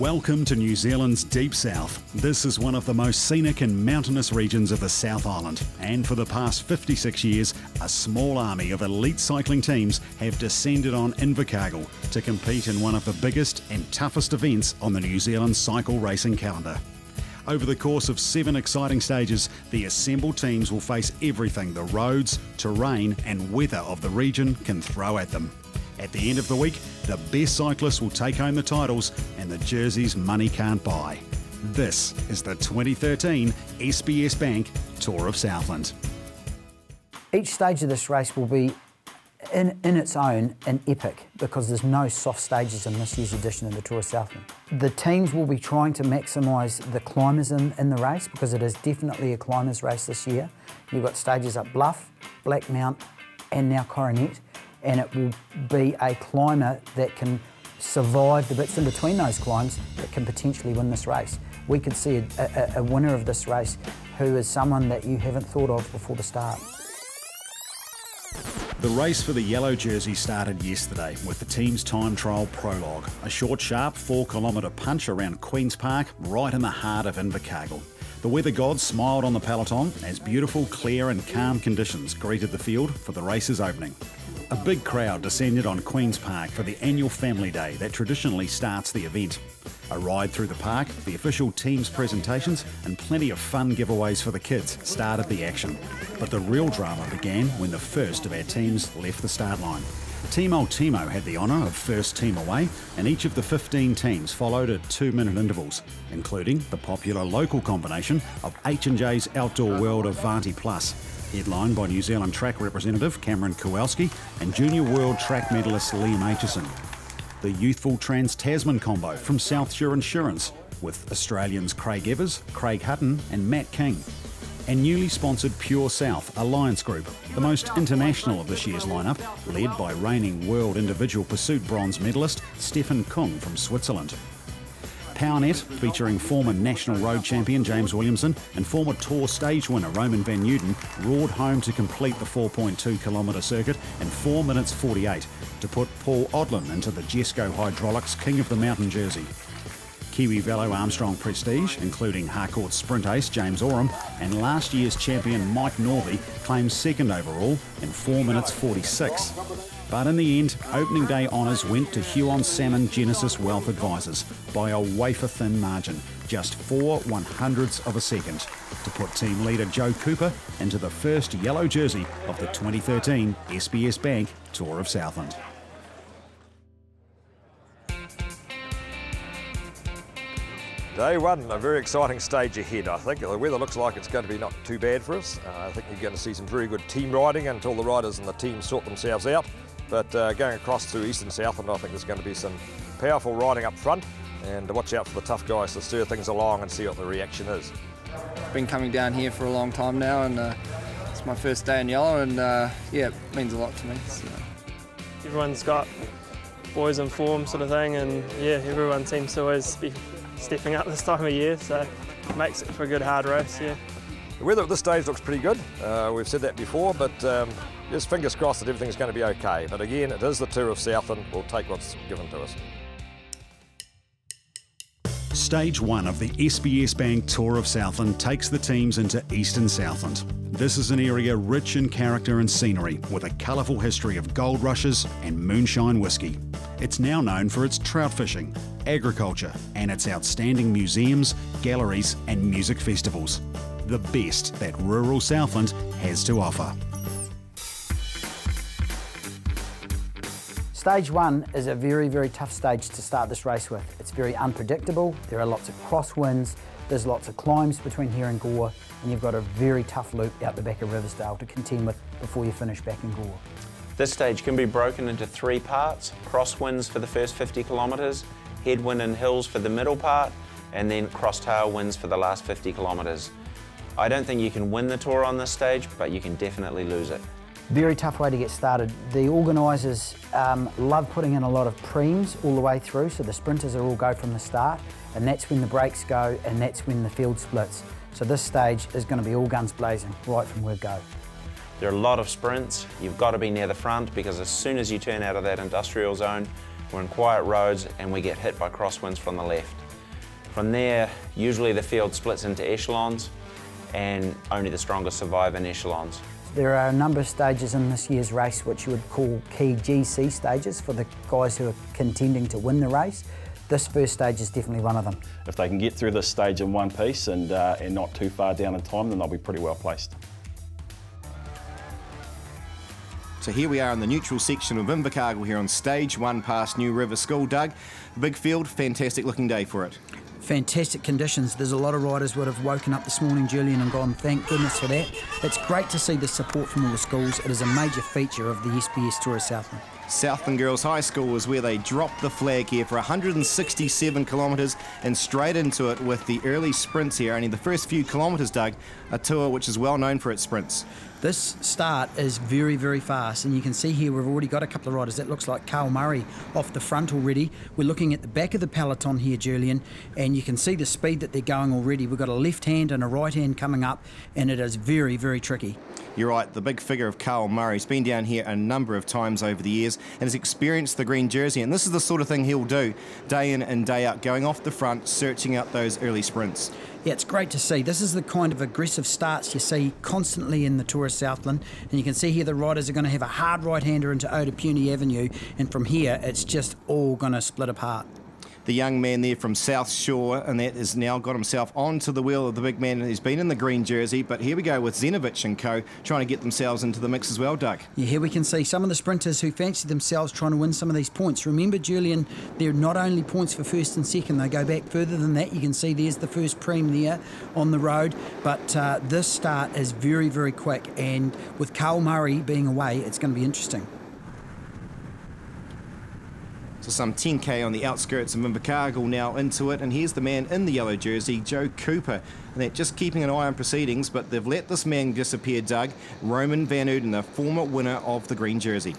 Welcome to New Zealand's deep south. This is one of the most scenic and mountainous regions of the South Island. And for the past 56 years, a small army of elite cycling teams have descended on Invercargill to compete in one of the biggest and toughest events on the New Zealand cycle racing calendar. Over the course of seven exciting stages, the assembled teams will face everything the roads, terrain, and weather of the region can throw at them. At the end of the week, the best cyclists will take home the titles and the jerseys money can't buy. This is the 2013 SBS Bank Tour of Southland. Each stage of this race will be in, in its own an epic because there's no soft stages in this year's edition of the Tour of Southland. The teams will be trying to maximise the climbers in, in the race because it is definitely a climbers race this year. You've got stages up Bluff, Black Mount and now Coronet and it will be a climber that can survive the bits in between those climbs that can potentially win this race. We could see a, a, a winner of this race who is someone that you haven't thought of before the start. The race for the yellow jersey started yesterday with the team's time trial prologue, a short, sharp four kilometre punch around Queen's Park, right in the heart of Invercargill. The weather gods smiled on the peloton as beautiful, clear, and calm conditions greeted the field for the race's opening. A big crowd descended on Queen's Park for the annual Family Day that traditionally starts the event. A ride through the park, the official team's presentations, and plenty of fun giveaways for the kids started the action. But the real drama began when the first of our teams left the start line. Team Ultimo had the honour of first team away, and each of the 15 teams followed at two-minute intervals, including the popular local combination of H&J's Outdoor World Avanti Plus headlined by New Zealand track representative Cameron Karwowski and junior world track medalist Liam Aitcheson. The youthful Trans Tasman combo from South Shore Insurance with Australians Craig Evers, Craig Hutton, and Matt King. And newly sponsored Pure South Alliance Group, the most international of this year's lineup, led by reigning world individual pursuit bronze medalist Stefan Kung from Switzerland. Powernet, featuring former national road champion James Williamson and former Tour stage winner Roman Van Uden, roared home to complete the 4.2 kilometre circuit in 4 minutes 48 to put Paul Odlin into the Jesco Hydraulics King of the Mountain jersey. Kiwi Velo Armstrong Prestige, including Harcourt sprint ace James Oram, and last year's champion Mike Northey claims second overall in 4 minutes 46. But in the end, opening day honours went to Huon Salmon Genesis Wealth Advisors by a wafer thin margin, just four one hundredths of a second, to put team leader Joe Cooper into the first yellow jersey of the 2013 SBS Bank Tour of Southland. Day one, a very exciting stage ahead, I think. The weather looks like it's going to be not too bad for us. Uh, I think you're going to see some very good team riding until the riders and the team sort themselves out. But uh, going across through Eastern Southland, I think there's going to be some powerful riding up front and watch out for the tough guys to stir things along and see what the reaction is. I've been coming down here for a long time now and uh, it's my first day in yellow and uh, yeah, it means a lot to me. So. Everyone's got boys in form sort of thing and yeah, everyone seems to always be stepping up this time of year, so it makes it for a good hard race, yeah. The weather at this stage looks pretty good. Uh, we've said that before, but um, just fingers crossed that everything's going to be okay. But again, it is the Tour of Southland. We'll take what's given to us. Stage one of the SBS Bank Tour of Southland takes the teams into Eastern Southland. This is an area rich in character and scenery, with a colourful history of gold rushes and moonshine whisky. It's now known for its trout fishing, agriculture, and its outstanding museums, galleries, and music festivals. The best that rural Southland has to offer. Stage one is a very, very tough stage to start this race with. It's very unpredictable, there are lots of crosswinds, there's lots of climbs between here and Gore, and you've got a very tough loop out the back of Riversdale to contend with before you finish back in Gore. This stage can be broken into three parts, crosswinds for the first 50 kilometres, headwind and hills for the middle part, and then cross tailwinds for the last 50 kilometres. I don't think you can win the tour on this stage, but you can definitely lose it. Very tough way to get started. The organisers um, love putting in a lot of preems all the way through, so the sprinters are all go from the start, and that's when the brakes go, and that's when the field splits. So this stage is going to be all guns blazing, right from word go. There are a lot of sprints. You've got to be near the front because as soon as you turn out of that industrial zone, we're in quiet roads and we get hit by crosswinds from the left. From there, usually the field splits into echelons and only the strongest survive in echelons. There are a number of stages in this year's race which you would call key GC stages for the guys who are contending to win the race. This first stage is definitely one of them. If they can get through this stage in one piece and, uh, and not too far down in time, then they'll be pretty well placed. So here we are in the neutral section of Invercargill here on stage one past New River School. Doug, big field, fantastic looking day for it. Fantastic conditions. There's a lot of riders would have woken up this morning, Julian, and gone, thank goodness for that. It's great to see the support from all the schools. It is a major feature of the SBS Tour of Southland. Southland Girls High School is where they dropped the flag here for 167 kilometres and straight into it with the early sprints here. Only the first few kilometres, Doug, a tour which is well known for its sprints. This start is very, very fast, and you can see here we've already got a couple of riders. That looks like Carl Murray off the front already. We're looking at the back of the peloton here, Julian, and you can see the speed that they're going already. We've got a left hand and a right hand coming up, and it is very, very tricky. You're right, the big figure of Carl Murray's been down here a number of times over the years and has experienced the green jersey, and this is the sort of thing he'll do day in and day out, going off the front, searching out those early sprints. Yeah, it's great to see. This is the kind of aggressive starts you see constantly in the Tour of Southland. And you can see here the riders are going to have a hard right hander into Ōtepuni Avenue. And from here, it's just all going to split apart the young man there from South Shore, and that has now got himself onto the wheel of the big man. He's been in the green jersey, but here we go with Zenovich and co trying to get themselves into the mix as well, Doug. Yeah, here we can see some of the sprinters who fancy themselves trying to win some of these points. Remember, Julian, they're not only points for first and second, they go back further than that. You can see there's the first prem there on the road, but uh, this start is very, very quick, and with Carl Murray being away, it's going to be interesting. So some 10k on the outskirts of Invercargill now into it, and here's the man in the yellow jersey, Joe Cooper. And they're just keeping an eye on proceedings, but they've let this man disappear, Doug. Roman Van Uden, the former winner of the green jersey.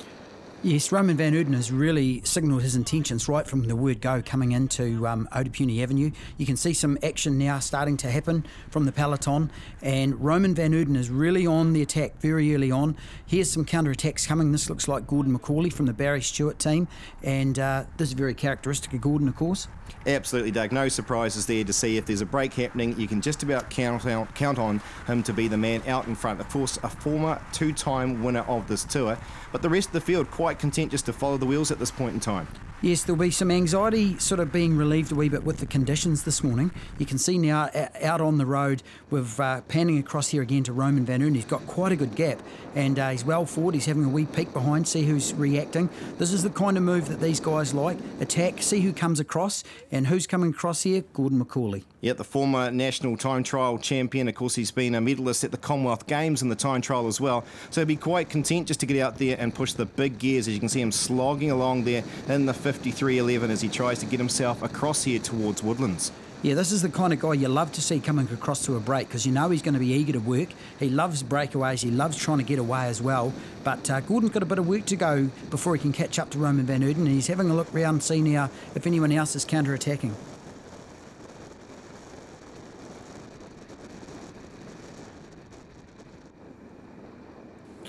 Yes, Roman Van Uden has really signalled his intentions right from the word go coming into um, Avenue. You can see some action now starting to happen from the peloton, and Roman Van Uden is really on the attack very early on. Here's some counter attacks coming. This looks like Gordon McCauley from the Barry Stewart team, and uh, this is very characteristic of Gordon, of course. Absolutely, Doug. No surprises there to see if there's a break happening. You can just about count out, count on him to be the man out in front. Of course, a former two-time winner of this tour, but the rest of the field quite content just to follow the wheels at this point in time. Yes, there'll be some anxiety sort of being relieved a wee bit with the conditions this morning. You can see now out on the road, we're uh, panning across here again to Roman Van Uden. He's got quite a good gap and uh, he's well forward. He's having a wee peek behind, see who's reacting. This is the kind of move that these guys like attack, see who comes across, and who's coming across here? Gordon McCauley. Yeah, the former national time trial champion. Of course, he's been a medalist at the Commonwealth Games in the time trial as well. So he'll be quite content just to get out there and push the big gears. As you can see him slogging along there in the 53.11 as he tries to get himself across here towards Woodlands. Yeah, this is the kind of guy you love to see coming across to a break because you know he's going to be eager to work. He loves breakaways, he loves trying to get away as well. But uh, Gordon's got a bit of work to go before he can catch up to Roman Van Uden, and he's having a look round, see now if anyone else is counter attacking.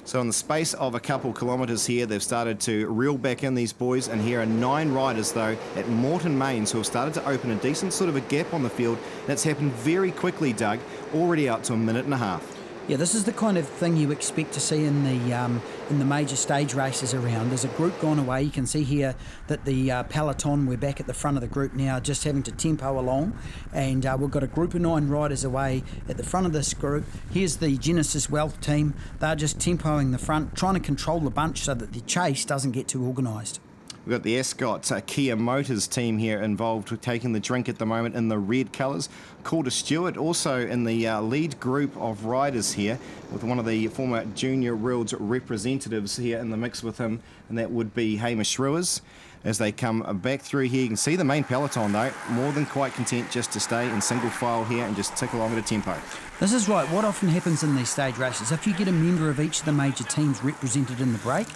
So in the space of a couple kilometres here, they've started to reel back in these boys, and here are nine riders, though, at Morton Mains, who have started to open a decent sort of a gap on the field. That's happened very quickly, Doug, already out to a minute and a half. Yeah, this is the kind of thing you expect to see in the um, in the major stage races around. There's a group gone away. You can see here that the uh, peloton we're back at the front of the group now, just having to tempo along, and uh, we've got a group of nine riders away at the front of this group. Here's the Genesis Wealth team. They're just tempoing the front, trying to control the bunch so that the chase doesn't get too organised. We've got the Ascot uh, Kia Motors team here involved with taking the drink at the moment in the red colours. Calder Stewart also in the uh, lead group of riders here with one of the former Junior Worlds representatives here in the mix with him, and that would be Hamish Schreurs. As they come back through here, you can see the main peloton though, more than quite content just to stay in single file here and just tick along at a tempo. This is right. What often happens in these stage races, if you get a member of each of the major teams represented in the break,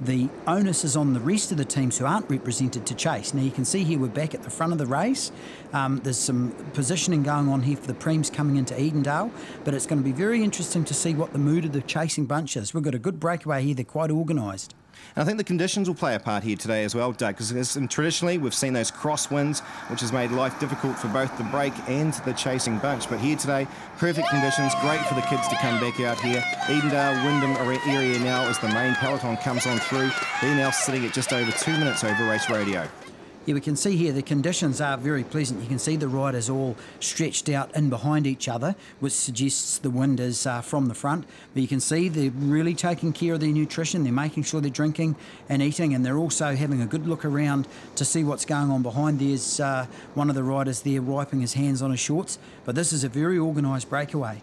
the onus is on the rest of the teams who aren't represented to chase. Now you can see here we're back at the front of the race. Um, there's some positioning going on here for the Preems coming into Edendale, but it's going to be very interesting to see what the mood of the chasing bunch is. We've got a good breakaway here, they're quite organised. And I think the conditions will play a part here today as well, Doug, because traditionally we've seen those crosswinds, which has made life difficult for both the break and the chasing bunch. But here today, perfect conditions, great for the kids to come back out here. Edendale, Wyndham area now as the main peloton comes on through. They're now sitting at just over two minutes over race radio. Yeah, we can see here the conditions are very pleasant. You can see the riders all stretched out in behind each other, which suggests the wind is uh, from the front. But you can see they're really taking care of their nutrition. They're making sure they're drinking and eating, and they're also having a good look around to see what's going on behind. There's uh, one of the riders there wiping his hands on his shorts. But this is a very organised breakaway.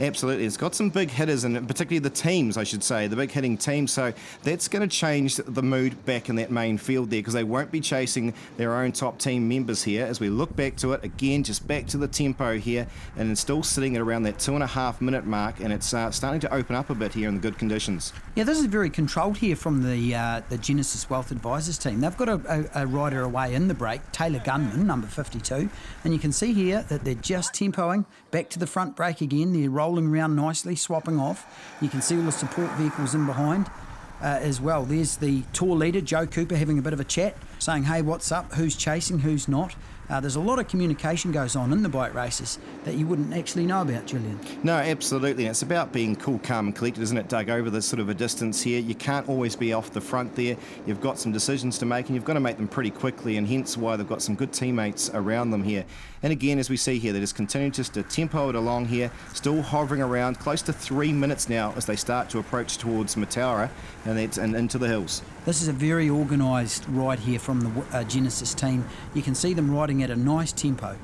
Absolutely. It's got some big hitters, and particularly the teams, I should say, the big hitting teams. So that's going to change the mood back in that main field there because they won't be chasing their own top team members here. As we look back to it, again, just back to the tempo here, and it's still sitting at around that two and a half minute mark, and it's uh, starting to open up a bit here in the good conditions. Yeah, this is very controlled here from the uh, the Genesis Wealth Advisors team. They've got a, a, a rider away in the break, Taylor Gunman, number 52, and you can see here that they're just tempoing back to the front break again. They're rolling around nicely, swapping off. You can see all the support vehicles in behind. Uh, as well. There's the tour leader, Joe Cooper, having a bit of a chat, saying, hey, what's up? Who's chasing? Who's not? Uh, there's a lot of communication goes on in the bike races that you wouldn't actually know about, Julian. No, absolutely. It's about being cool, calm, and collected, isn't it, Doug? Over this sort of a distance here, you can't always be off the front there. You've got some decisions to make, and you've got to make them pretty quickly, and hence why they've got some good teammates around them here. And again, as we see here, they're just continuing just to tempo it along here, still hovering around close to three minutes now as they start to approach towards Mataura and, and into the hills. This is a very organised ride here from the uh, Genesis team. You can see them riding at a nice tempo.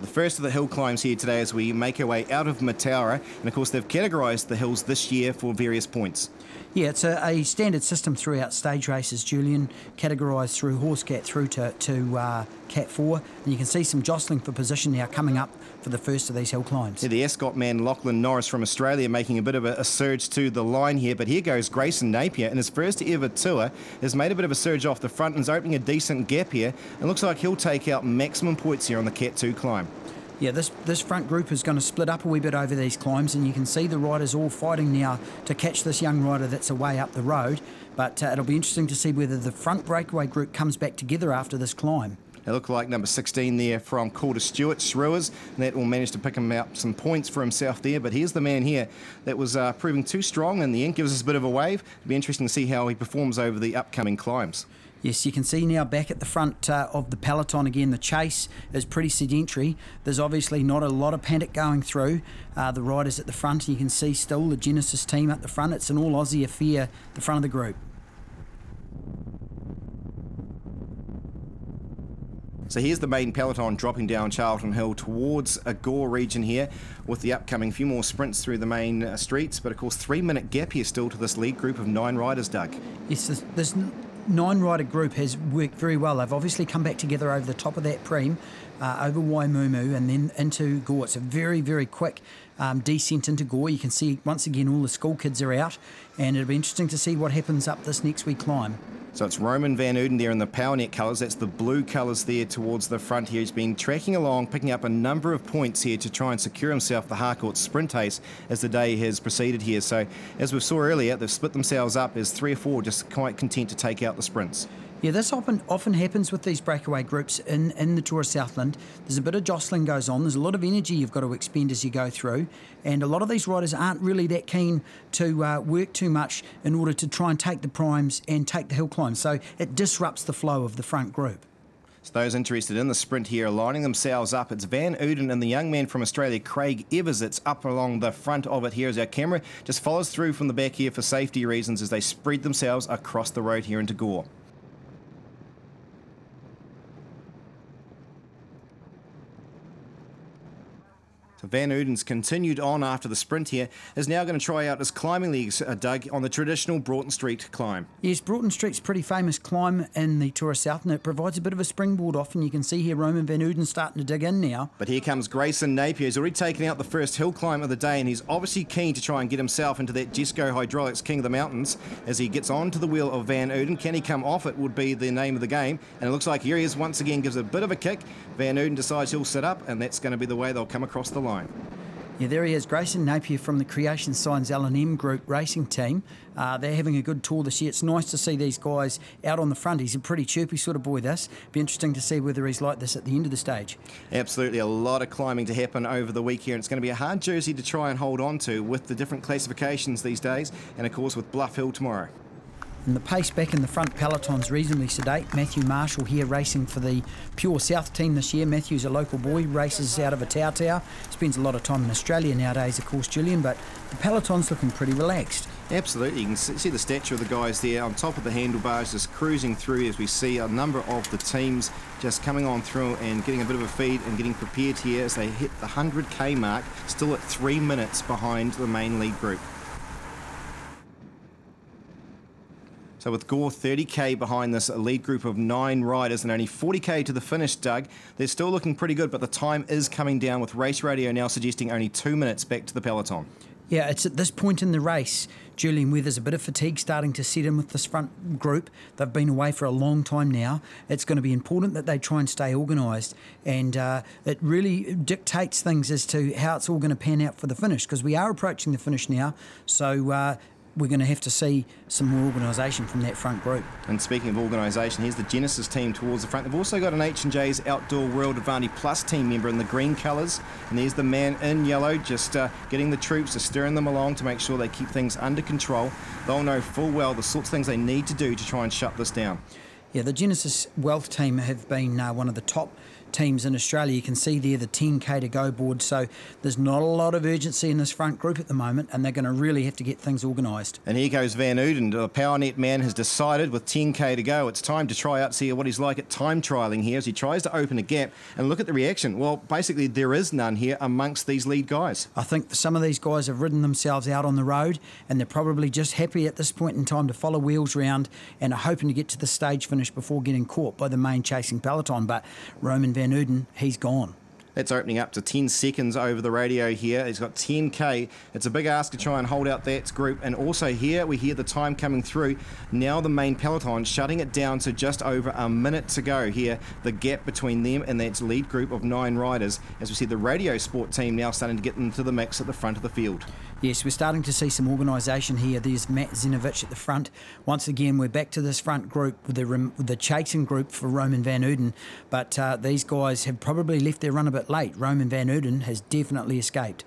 The first of the hill climbs here today as we make our way out of Mataura, and of course they've categorised the hills this year for various points. Yeah, it's a, a, standard system throughout stage races, Julian, categorised through Hors Cat through to, to uh, Cat 4. And you can see some jostling for position now coming up for the first of these hill climbs. Yeah, the Ascot man, Lachlan Norris from Australia, making a bit of a, a, surge to the line here. But here goes Grayson Napier in his first ever tour, has made a bit of a surge off the front and is opening a decent gap here. And looks like he'll take out maximum points here on the Cat 2 climb. Yeah, this, this front group is going to split up a wee bit over these climbs, and you can see the riders all fighting now to catch this young rider that's away up the road. But uh, it'll be interesting to see whether the front breakaway group comes back together after this climb. It looked like number 16 there from Calder Stewart, Schreurs, and that will manage to pick him out some points for himself there. But here's the man here that was uh, proving too strong in the end, gives us a bit of a wave. It'll be interesting to see how he performs over the upcoming climbs. Yes, you can see now back at the front uh, of the peloton again, the chase is pretty sedentary. There's obviously not a lot of panic going through. Uh, the riders at the front, you can see still the Genesis team at the front. It's an all Aussie affair, the front of the group. So here's the main peloton dropping down Charlton Hill towards a Gore region here with the upcoming few more sprints through the main uh, streets. But of course, three minute gap here still to this lead group of nine riders, Doug. Yes, there's, there's nine rider group has worked very well. They've obviously come back together over the top of that preem, uh, over Waimumu, and then into Gore. It's a very, very quick um, descent into Gore. You can see once again all the school kids are out, and it'll be interesting to see what happens up this next week climb. So it's Roman Van Uden there in the PowerNet colours. That's the blue colours there towards the front here. He's been tracking along, picking up a number of points here to try and secure himself the Harcourt sprint ace as the day has proceeded here. So as we saw earlier, they've split themselves up as three or four just quite content to take out the sprints. Yeah, this often often happens with these breakaway groups in, in the Tour of Southland. There's a bit of jostling goes on. There's a lot of energy you've got to expend as you go through, and a lot of these riders aren't really that keen to uh, work too much in order to try and take the primes and take the hill climbs. So it disrupts the flow of the front group. So those interested in the sprint here are lining themselves up. It's Van Uden and the young man from Australia, Craig Evers. It's up along the front of it here as our camera just follows through from the back here for safety reasons as they spread themselves across the road here into Gore. Van Uden's continued on after the sprint here, is now going to try out his climbing legs, uh, Doug, on the traditional Broughton Street climb. Yes, Broughton Street's pretty famous climb in the Tour of South, and it provides a bit of a springboard off, and you can see here Roman Van Uden starting to dig in now. But here comes Grayson Napier. He's already taken out the first hill climb of the day, and he's obviously keen to try and get himself into that Jesco Hydraulics King of the Mountains as he gets onto the wheel of Van Uden. Can he come off it would be the name of the game, and it looks like here he is once again, gives a bit of a kick. Van Uden decides he'll sit up, and that's going to be the way they'll come across the line. Yeah, there he is, Grayson Napier from the Creation Signs L&M Group racing team. Uh, they're having a good tour this year. It's nice to see these guys out on the front. He's a pretty chirpy sort of boy, this. Be interesting to see whether he's like this at the end of the stage. Absolutely, a lot of climbing to happen over the week here. And it's going to be a hard jersey to try and hold on to with the different classifications these days, and of course with Bluff Hill tomorrow. And the pace back in the front peloton's reasonably sedate. Matthew Marshall here racing for the Pure South team this year. Matthew's a local boy, races out of Otautau. Spends a lot of time in Australia nowadays, of course, Julian, but the peloton's looking pretty relaxed. Absolutely, you can see the stature of the guys there on top of the handlebars, just cruising through as we see a number of the teams just coming on through and getting a bit of a feed and getting prepared here as they hit the 100k mark, still at three minutes behind the main lead group. So with Gore 30k behind this lead group of nine riders and only 40k to the finish, Doug, they're still looking pretty good, but the time is coming down with Race Radio now suggesting only two minutes back to the peloton. Yeah, it's at this point in the race, Julian, where there's a bit of fatigue starting to set in with this front group. They've been away for a long time now. It's going to be important that they try and stay organised, and uh, it really dictates things as to how it's all going to pan out for the finish because we are approaching the finish now. So uh, we're going to have to see some more organisation from that front group. And speaking of organisation, here's the Genesis team towards the front. They've also got an H&J's Outdoor World Advantage Plus team member in the green colours. And there's the man in yellow, just uh, getting the troops, to stirring them along to make sure they keep things under control. They'll know full well the sorts of things they need to do to try and shut this down. Yeah, the Genesis Wealth team have been uh, one of the top teams in Australia. You can see there the 10k to go board. So there's not a lot of urgency in this front group at the moment, and they're going to really have to get things organised. And here goes Van Uden. The PowerNet man has decided with 10k to go, it's time to try out, see what he's like at time trialling here as he tries to open a gap. And look at the reaction. Well, basically, there is none here amongst these lead guys. I think some of these guys have ridden themselves out on the road, and they're probably just happy at this point in time to follow wheels round and are hoping to get to the stage finish before getting caught by the main chasing peloton. But Roman Van Uden, he's gone. That's opening up to 10 seconds over the radio here. He's got 10k. It's a big ask to try and hold out that group. And also here we hear the time coming through. Now the main peloton shutting it down to just over a minute to go here. The gap between them and that lead group of nine riders. As we see the radio sport team now starting to get into the mix at the front of the field. Yes, we're starting to see some organisation here. There's Matt Zenovich at the front. Once again, we're back to this front group with the, with the chasing group for Roman Van Uden. But uh, these guys have probably left their run a bit late. Roman Van Uden has definitely escaped.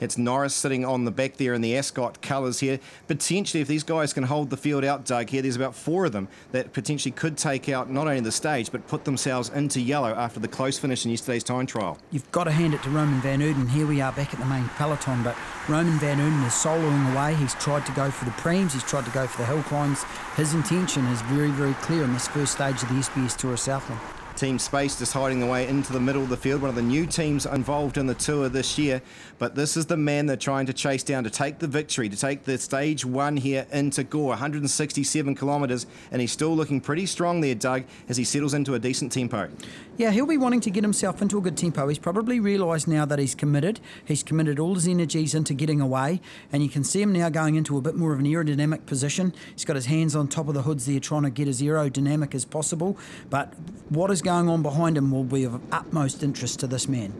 It's Norris sitting on the back there in the Ascot colours here. Potentially, if these guys can hold the field out, Doug, here, there's about four of them that potentially could take out not only the stage, but put themselves into yellow after the close finish in yesterday's time trial. You've got to hand it to Roman Van Uden. Here we are back at the main peloton, but Roman Van Uden is soloing away. He's tried to go for the preems, he's tried to go for the hill climbs. His intention is very, very clear in this first stage of the SBS Tour of Southland. Team Space just hiding the way into the middle of the field, one of the new teams involved in the tour this year. But this is the man they're trying to chase down to take the victory, to take the stage one here into Gore, 167 kilometres, and he's still looking pretty strong there, Doug, as he settles into a decent tempo. Yeah, he'll be wanting to get himself into a good tempo. He's probably realised now that he's committed. He's committed all his energies into getting away, and you can see him now going into a bit more of an aerodynamic position. He's got his hands on top of the hoods there, trying to get as aerodynamic as possible. But what is going on behind him will be of utmost interest to this man.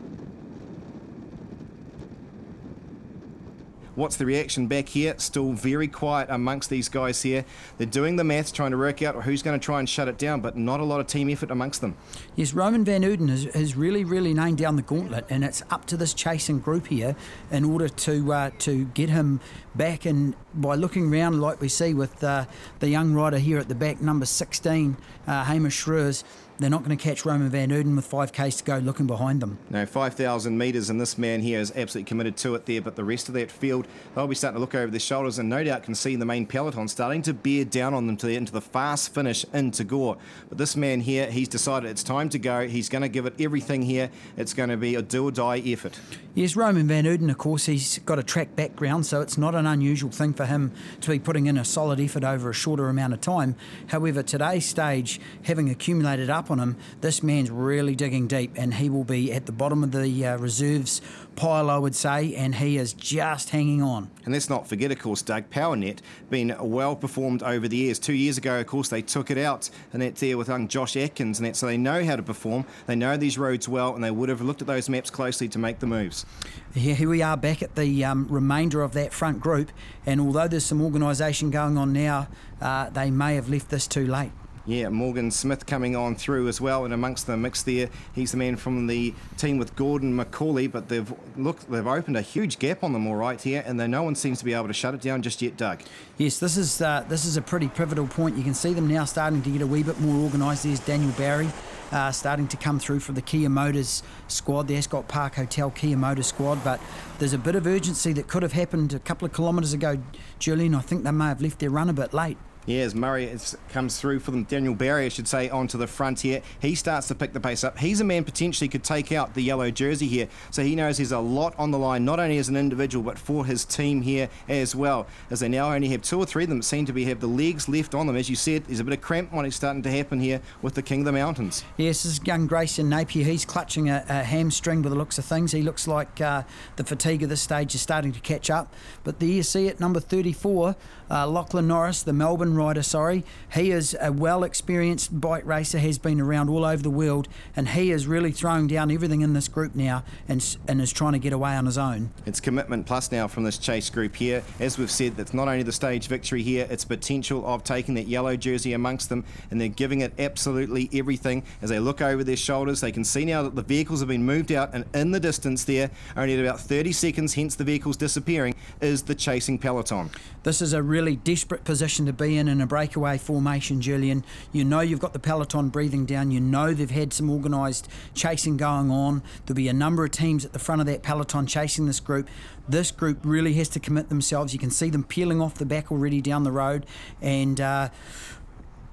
What's the reaction back here? Still very quiet amongst these guys here. They're doing the maths, trying to work out who's going to try and shut it down, but not a lot of team effort amongst them. Yes, Roman Van Uden has, has really, really named down the gauntlet, and it's up to this chasing group here in order to uh, to get him back. And by looking round, like we see with uh, the young rider here at the back, number 16, uh, Hamish Schreurs, they're not going to catch Roman Van Uden with 5Ks to go looking behind them. No, 5,000 metres, and this man here is absolutely committed to it there. But the rest of that field, they'll be starting to look over their shoulders and no doubt can see the main peloton starting to bear down on them to the, into the fast finish into Gore. But this man here, he's decided it's time to go. He's going to give it everything here. It's going to be a do or die effort. Yes, Roman Van Uden, of course, he's got a track background, so it's not an unusual thing for him to be putting in a solid effort over a shorter amount of time. However, today's stage, having accumulated up up on him, this man's really digging deep and he will be at the bottom of the uh, reserves pile, I would say, and he is just hanging on. And let's not forget, of course, Doug, PowerNet, been well performed over the years. Two years ago, of course, they took it out, and it's there with young Josh Atkins, and that, so they know how to perform, they know these roads well, and they would have looked at those maps closely to make the moves. Here, here we are back at the um, remainder of that front group, and although there's some organisation going on now, uh, they may have left this too late. Yeah, Morgan Smith coming on through as well, and amongst the mix there, he's the man from the team with Gordon McCauley. But they've look, they've opened a huge gap on them all right here, and no one seems to be able to shut it down just yet, Doug. Yes, this is uh, this is a pretty pivotal point. You can see them now starting to get a wee bit more organised. There's Daniel Barry. Uh, starting to come through for the Kia Motors squad, the Ascot Park Hotel Kia Motors squad. But there's a bit of urgency that could have happened a couple of kilometres ago, Julian. I think they may have left their run a bit late. Yeah, as Murray comes through for them, Daniel Barry, I should say, onto the front here. He starts to pick the pace up. He's a man potentially could take out the yellow jersey here. So he knows there's a lot on the line, not only as an individual, but for his team here as well. As they now only have two or three of them seem to be have the legs left on them. As you said, there's a bit of cramp money starting to happen here with the King of the Mountains. Yes, this is young Grayson Napier. He's clutching a, a hamstring by the looks of things. He looks like uh, the fatigue of this stage is starting to catch up. But there you see at number 34, uh, Lachlan Norris, the Melbourne rider, sorry, he is a well experienced bike racer, has been around all over the world, and he is really throwing down everything in this group now and, and is trying to get away on his own. It's commitment plus now from this chase group here. As we've said, that's not only the stage victory here, it's potential of taking that yellow jersey amongst them, and they're giving it absolutely everything. As they look over their shoulders, they can see now that the vehicles have been moved out, and in the distance there, only at about 30 seconds, hence the vehicles disappearing, is the chasing peloton. This is a really desperate position to be in in a breakaway formation, Julian. You know you've got the peloton breathing down. You know they've had some organised chasing going on. There'll be a number of teams at the front of that peloton chasing this group. This group really has to commit themselves. You can see them peeling off the back already down the road, and. Uh,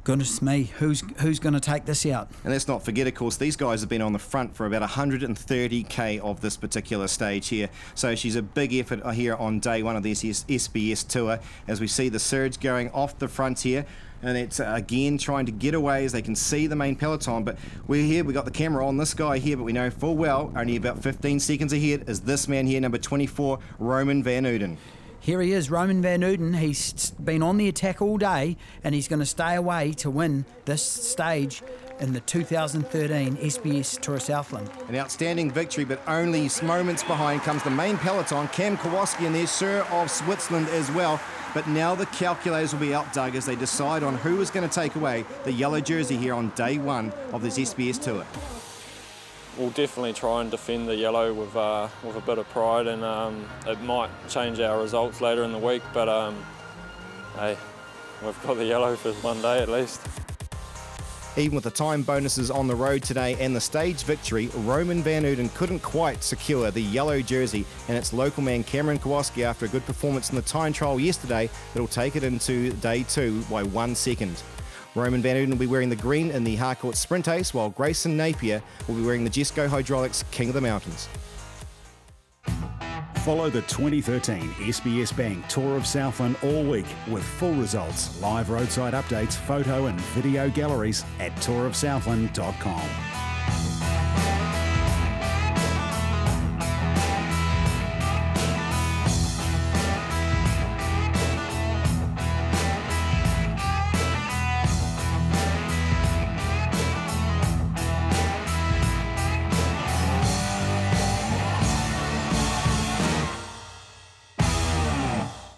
goodness me, who's who's going to take this out? And let's not forget, of course, these guys have been on the front for about 130k of this particular stage here. So she's a big effort here on day one of this SBS tour as we see the surge going off the front here and it's uh, again trying to get away as they can see the main peloton. But we're here, we got the camera on this guy here, but we know full well only about 15 seconds ahead is this man here, number 24, Roman Van Uden. Here he is, Roman Van Uden. He's been on the attack all day and he's going to stay away to win this stage in the 2013 SBS Tour of Southland. An outstanding victory, but only moments behind comes the main peloton, Cam Karwowski and their Sir of Switzerland as well. But now the calculators will be out, Doug, as they decide on who is going to take away the yellow jersey here on day one of this SBS Tour we'll definitely try and defend the yellow with uh, with a bit of pride, and um, it might change our results later in the week. But um, hey, we've got the yellow for one day at least. Even with the time bonuses on the road today and the stage victory, Roman Van Uden couldn't quite secure the yellow jersey, and it's local man Cameron Karwowski, after a good performance in the time trial yesterday, that'll take it into day two by one second. Roman Van Uden will be wearing the green in the Harcourt Sprint Ace, while Grayson Napier will be wearing the Jesco Hydraulics King of the Mountains. Follow the 2013 SBS Bank Tour of Southland all week with full results, live roadside updates, photo and video galleries at tourofsouthland.com.